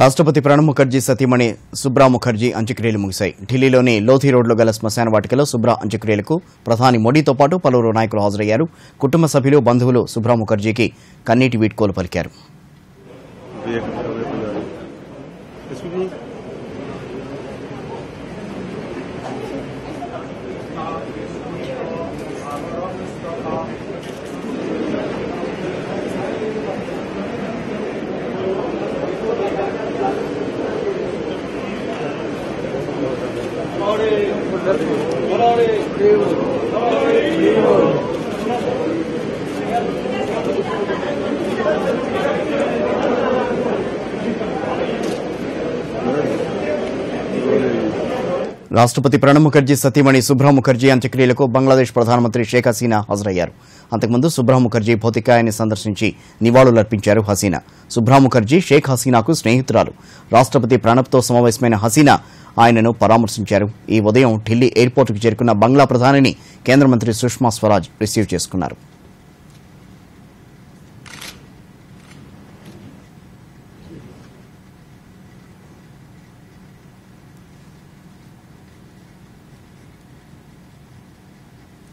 రాష్ట్రపతి ప్రణబ్ ముఖర్జీ సతీమణి సుబ్రా ముఖర్జీ అంత్యక్రియలు ముగిశాయి. ఢిల్లీలోని లోధి రోడ్లో గల శ్మశాన వాటికలో సుబ్రా అంత్యక్రియలకు ప్రధాని మోడీతో పాటు పలువురు నాయకులు హాజరయ్యారు. కుటుంబ సభ్యులు బంధువులు సుబ్రా ముఖర్జీకి కన్నీటి వీడ్కోలు పలికారు. போராடி போராடி రాష్ట్రపతి ప్రణబ్ ముఖర్జీ సతీమణి సుబ్రా ముఖర్జీ అంత్యక్రియలకు బంగ్లాదేశ్ ప్రధానమంత్రి షేక్ హసీనా హాజరయ్యారు. అంతకుముందు సుబ్రా ముఖర్జీ భౌతికాయాన్ని సందర్శించి నివాళులర్పించారు హసీనా. సుబ్రా ముఖర్జీ షేక్ హసీనాకు స్నేహితురాలు. రాష్ట్రపతి ప్రణబ్తో సమావేశమైన హసీనా ఆయనను పరామర్శించారు. ఈ ఉదయం ఢిల్లీ ఎయిర్పోర్టుకు చేరుకున్న బంగ్లా ప్రధానిని కేంద్ర మంత్రి సుష్మా స్వరాజ్ రిసీవ్ చేసుకున్నారు.